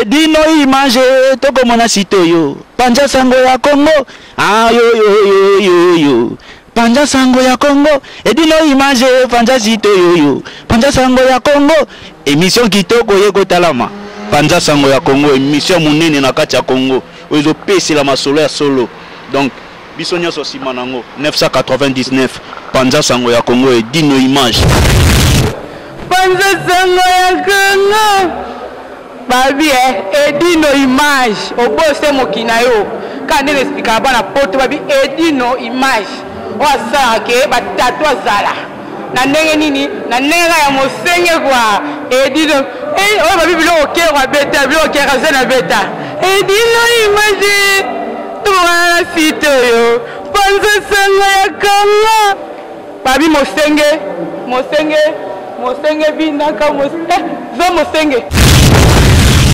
edino image tokomona sitoyo panja sango ya kongo ayoyoyoyoyo ah, panja sango ya kongo edino image panja sitoyoyo panja sango ya kongo emission kitoko ye kotalama panza sango ya kongo emission monene na kati ya kongo oyo ezopesela masolo ya solo donc Biso nionso sima nango. 999 panza sango ya Congo et Dino Image. Panza sango ya Congo. Babi eh Edino Image obose moki na yo. Ka ndenge expliquer bana poto babi Edino Image. Oyo asalaka ke ba tatou azala. Na ndenge nini? Na ndenge ya mosenge kwa Edino. Eh oyo babi biloko kerwa beta biloko kerwa zena beta. Edino Image. Wana site oyo panza sango ya kanga babi mosenge mosenge mosenge binaka mosenge eh, zo mosenge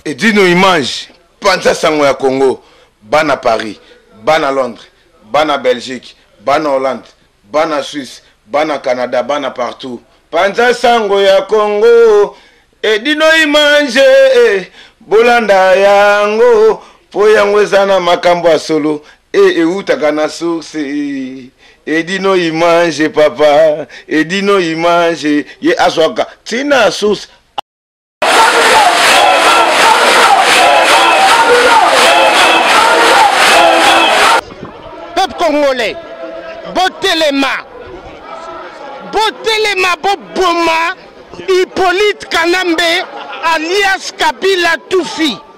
edino image panza sango ya congo bana paris bana londres bana belgique bana hollande Bana Suisse, bana Canada, bana partout. Panza sango ya Congo, Edino Image bolanda yango po yango eza na makambo ya solo et ewutaka na source. Edino Image papa, Edino Image ye azwaka ti na source. peuple congolais botelema botelema boboma hippolyte kanambe alias kabila tufi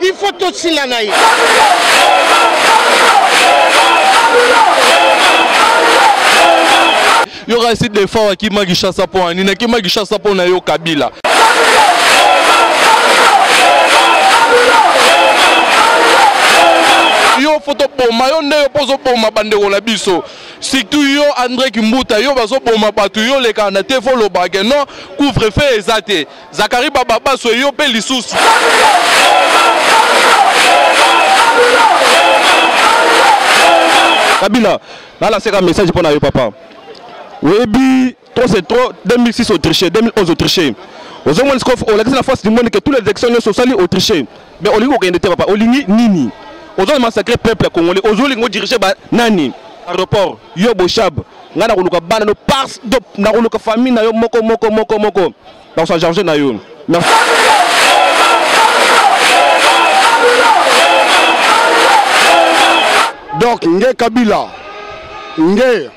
Il faut tosila na ye. yoka esi defa wakima kishasa mpo na nini akima kishasa mpo na yo kabila yo fo toboma yo nde yo mpo ozoboma bandeko na biso surtout yo andré kimbuta yo bazoboma bato yo olekana te fo olobake non couvre feu eza te Zakari Bababaswe yo pe lisusu. Kabila, na lancer ka message pona yo papa. Oyebi trop c'est trop 2006 au tricher, 2011 au tricher. Ozo moni sikoyo olakisi na face du monde que tous les élections nyonso osali au tricher. Mais olingi kokende te papa, olingi nini? Ozo massacrer peuple congolais, ozo lingo diriger ba nani? Aéroport, yo Boshab, nga nakoluka bana no pars, nakoluka famille na yo moko moko moko moko. na kosa charge na yo merci donc nge kabila nge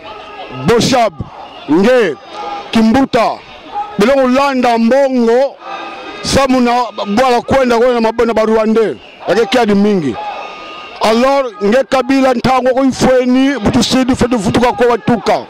boshab nge kimbuta biloko landa mbongo samuna bwala kwenda kona na barwandais Ake kiadi mingi. Alors nge kabila ntango ko ifweni butusidi fedi futuka ko watuka.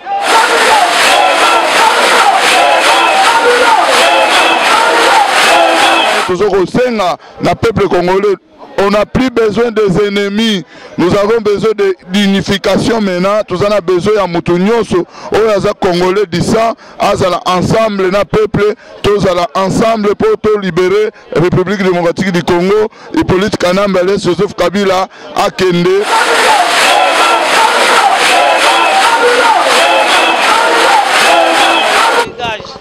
Tozo kosenga na peuple congolais on n'a plus besoin des ennemis nous avons besoin d'unification maintenant toza na besoin ya moto nyonso oyo aza congolais du sang azala ensemble na peuple tozala ensemble mpo tolibere République démocratique du Congo, Hippolyte Kanambe alias Joseph Kabila akende. Dégage,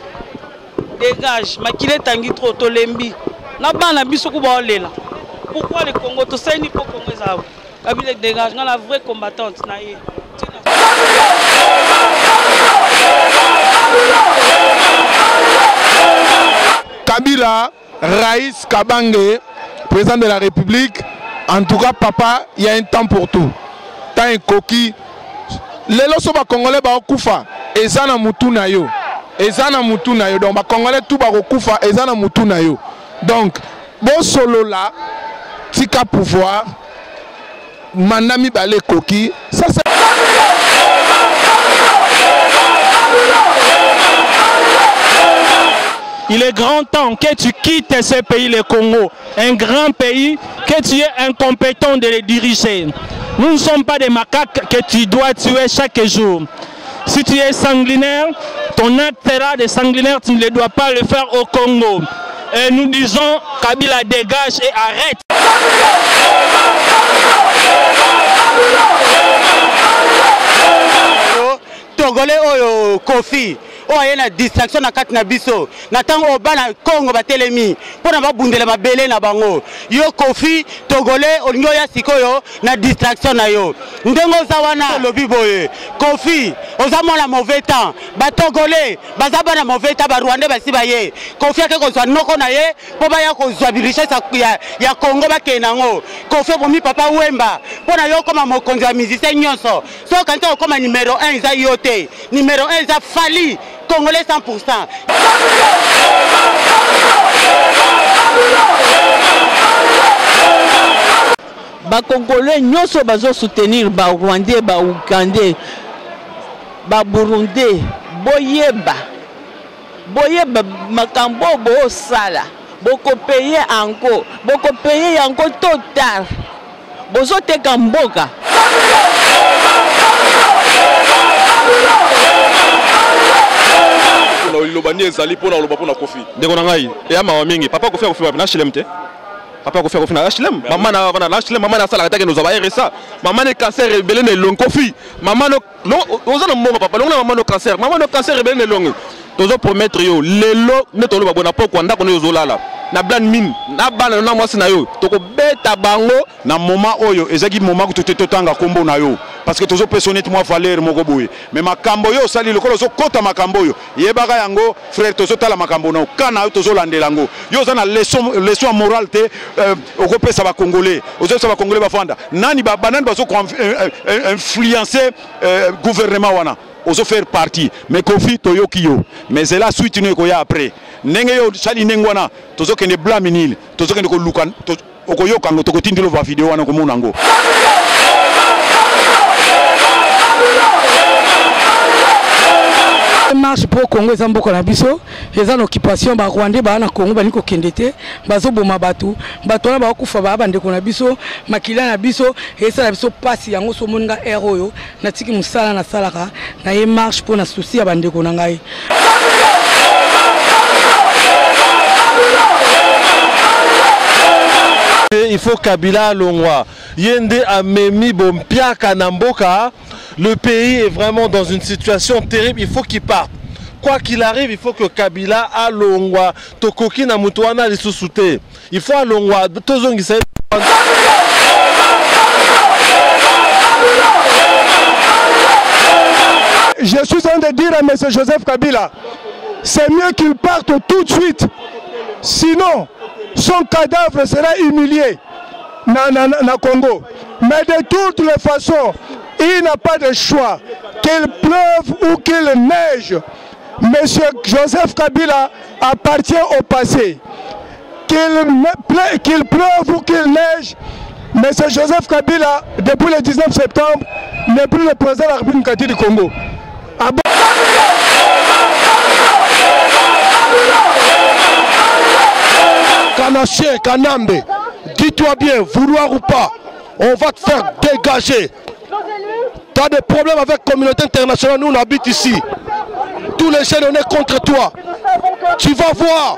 dégage, makila etangi trop, tolembi. Na bana biso ko baolela. Pourquoi le Congo tosali nini mpo Congo ezala boye? Kabila dégage nga la vraie combattante na ye. Kabila Raïs Kabange président de la République en tout cas papa il y a un temps pour tout temps ekoki lelo so ba congolais ba kufa eza na mutu na yo eza na mutu na yo donc ba congolais tout ba kufa eza na mutu na yo donc bosolola qu'à pouvoir Balé Koki, ça c'est... Il est grand temps que tu quittes ce pays, le Congo, un grand pays que tu es incompétent de le diriger. Nous ne sommes pas des macaques que tu dois tuer chaque jour. Si tu es sanguinaire, ton acte là de sanguinaire, tu ne le dois pas le faire au Congo. Et nous disons, Kabila dégage et arrête. Togolais oyo Kofi oyo aye na distraction na kati na biso na ntango oyo bana kongo batelemi mpo na babundela mabele na bango yo kofi togole olingi oya sikoyo na distraction na yo ndenge oza wana olobi boye kofi oza mwana mauvais temps batogole baza bana mauvais temps barwandais basi baye kofi ake kozwa noko na ye mpo baya kozwa birichese ya, ya congo bakei nango kofi obomi papa wemba mpo na yo okoma mokonzi ya musicien nyonso soki okanisa kokoma numero 1 eza yo te numero 1 eza fali congolais 100 pourcent Ba congolais nyoso bazo soutenir ba rwandais, ba ougandais, ba burundais boyeba boyeba makambo bosala boko payer ango boko payer yango tôt tard bozo teka mboka. Pona liloba nini ezali pona koloba pona kofi. Ndeko na ngai eya mawa mingi papa kofi akofi wapi na HLM te. papa kofi akofi na hlm mama na bana na hlm mama na asalaka take nozwa ba rsa mama ne cancer ebele na elongi kofi mama no oza na mbongo papa longo na mama no cancer mama no cancer ebele na elongi tozo promettre yo lelo nde toloba bona pokwa ndako nde ozolala na blan mine na bana na mwasi na yo tokobeta bango na moma oyo ezalaki moma kutu te totanga nkombo na yo parce que tozopesa yo neti mwa valeur moko boye mais makambo yo osali lokola ozokota makambo oyo Yebaka yango frère tozo tala makambo na okana yo tozo landela ngo. Yo oza na leçon leçon morale te euh, oko pesa ba congolais. Ozo pesa ba congolais ba fanda. Nani ba banani bazo euh, euh, influencer euh, gouvernement wana. Ozo faire partie. Mais Kofi toyoki yo. Mais zela suite no ekoya après. Ndenge yo sali ndenge wana tozo kende blame nil. Tozo kende ko luka Okoyoka ngo tokotindelo va video wana okomona ngo. marche mpo congo eza mboka na biso eza na occupation barwandais baa na congo balingi kokende te bazoboma bato bato wana bakokufa baa bandeko na biso makila na biso esala biso mpasi yango somoninga aire oyo natiki mosala nasalaka naye marche mpo na susi ya bandeko na ngai il faut kabila alongwa ye nde amemi bompiaka na mboka le pays est vraiment dans une situation terrible il faut qu'il parte quoi qu'il arrive il faut que kabila alongwa tokoki na moto wana lisusu te Il faut à tozongisa Je suis en train de dire à M. Joseph Kabila, c'est mieux qu'il parte tout de suite. Sinon, son cadavre sera humilié na, na, Congo. Mais de toutes les façons, il n'a pas de choix. Qu'il pleuve ou qu'il neige, Monsieur Joseph Kabila appartient au passé. Qu'il pleuve ou qu'il neige, Monsieur Joseph Kabila, depuis le 19 septembre, n'est plus le président de la République du Congo. Ah Kanachien, Kanambe, dis-toi bien, vouloir ou pas, on va te faire dégager. Tu des problèmes avec la communauté internationale, nous on habite ici. Tous les jeunes, on est contre toi. Tu vas voir,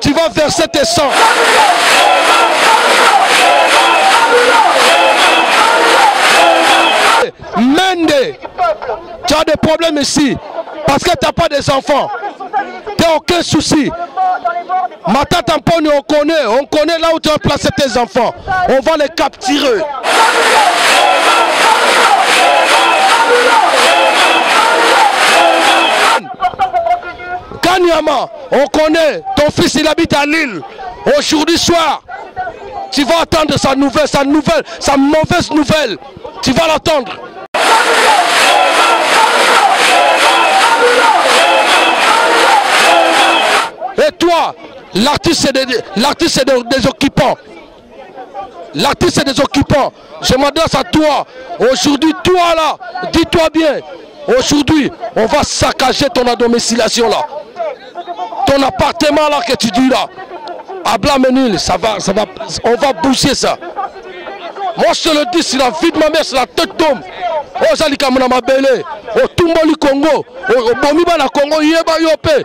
tu vas verser tes sangs. Mende, tu as des problèmes ici parce que tu n'as pas des enfants. Tu n'as aucun souci. Ma tante on connaît, on connaît là où tu as placé tes enfants. On va les capturer. Kanyama, on connaît, ton fils il habite à Lille. Aujourd'hui soir, tu vas attendre sa nouvelle, sa nouvelle, sa mauvaise nouvelle. Tu vas l'attendre. Et toi, l'artiste c'est des, des occupants. L'artiste est des occupants, je m'adresse à toi. Aujourd'hui, toi là, dis-toi bien. Aujourd'hui, on va saccager ton adomiciliation là. Ton appartement là que tu dis là. À Blamenil, ça va, ça va, on va bouger ça. Moi je te le dis, c'est la vie de ma mère, c'est la tête d'homme. ozali kamuna mabele otumboli congo obomi bana congo yeba yo mpe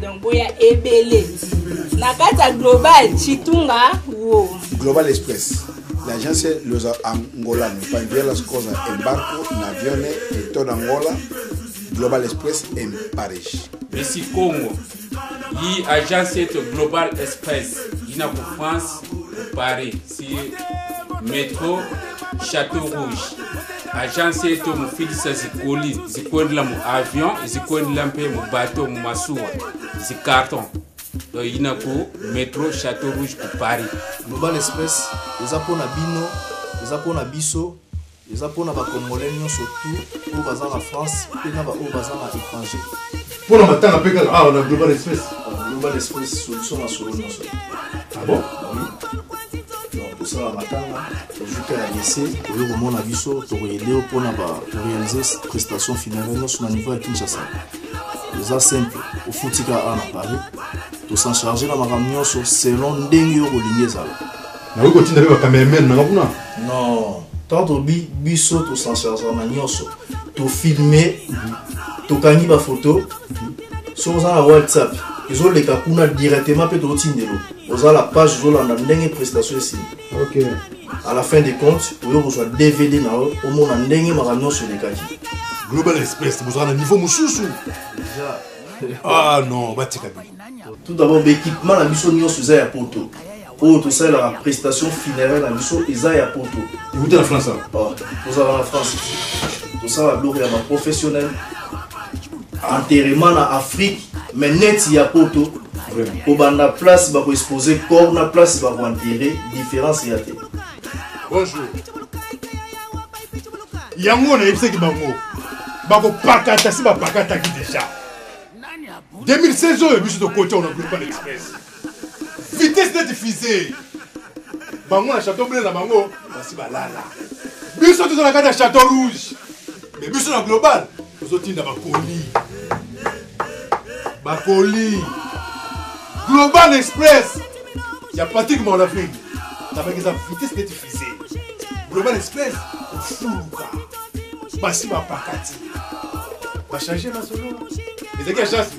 donc boya ebele na kati ya global chitunga wo global express la agence los angolanos para enviar las cosas en barco en aviones en toda angola global express en paris mesi congo yi agence eto global express yina ku france paris metro château rouge agence eto mofilisa zikoli zikwendela mu avion zikwendela mpe mu bateau mu masuwa zicarton donc yina ku metro château rouge ku paris global express eza mpo na bino eza mpo na biso Eza pona ba congolais nionso tout oyo baza na France pe na ba oyo baza na étranger. Pona matanga pe kaka awa na Global Express. Global Express solution na solo nionso. Ah bon? Oui. Donc tosala matanga, tozuka ya lycée, oyo komona biso tokoyede yo pona ba réaliser prestation funéraire nionso na niveau ya Kinshasa. Eza simple, ofutika awa na Paris, tosan charge na makambo nionso selon ndenge yo kolingi ezala. nakoki kotinda mpe bacameramen nanga kuna non tant tobi biso tosensibiliza na nyonso tofilme tokangi bafoto soki oza na whatsapp ezoleka kuna directement mpe totindelo oza la page ozolanda ndenge prestation esili okay. à la fin de compte oyo kozwa dvd na yo omona ndenge makambo nyonso elekaki global express bozala na niveau mosusu ah non batika bino tout d'abord baéquipement na biso nyonso eza ya poto oyo tosalelaka prestation funéraire na biso eza ya poto ewuta na france tozala na france tosala biloko ya baprofessionnel enterrement na afrique mais neti ya poto kobanda place bakoexpose corps na place bakoenterre différence ya te bonjour yango nayebisaki bango bakopakata si bapakataki deja 2016 oyo biso tokoti ona global express vitesse neti fise bango na chateau bleu na bango basi balala biso toza na kati ya chateau rouge me biso na global tozotinda bakoli bakoli global express ya patrik monafrik nabakisa vitesse neti fise global express kofuluka basi bapakati bachange masolo ezalaki ya chance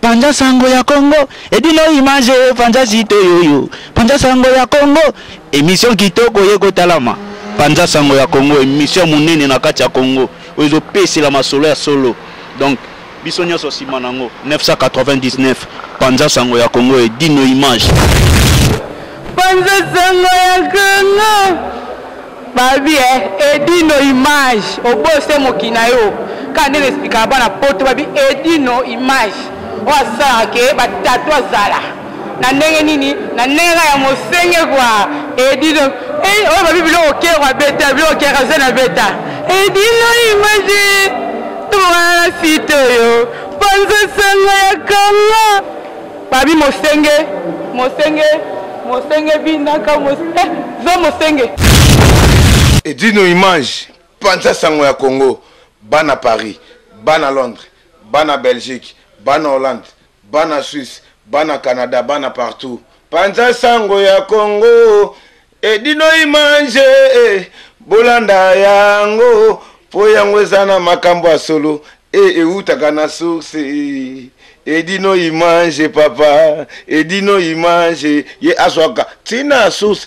Panza sango ya Congo et bino image panza site oyo yo panza sango ya Congo emission kitoko ye kotalama panza sango ya Congo emission munene na kati ya Congo oyo ezo pesela masolo ya solo donc biso nionso sima na ngo 999 panza sango ya Congo et dino image panza sango ya Congo Balobi eh edino image oboyi se moki na yo kaka nde na esplikaka bana poto babi edino image oyo asalaka ke ba tatou azala na ndenge nini na ndenge kaka ya mosenge kwa edino eh oyo babi biloko kerwa beta biloko kerwa ze na beta edino image tobongana na site oyo panza sango ya kanga Pabi mosenge mosenge mosenge binaka mosenge eh, zo mosenge edino image panza sango ya congo bana paris bana londres bana belgique bana hollande bana suisse bana canada bana partout panza sango ya congo Edino image eh, bolanda yango po yango eza na makambo ya solo eh, ewutaka na source eh. Edino image papa, edino image ye azwaka tina source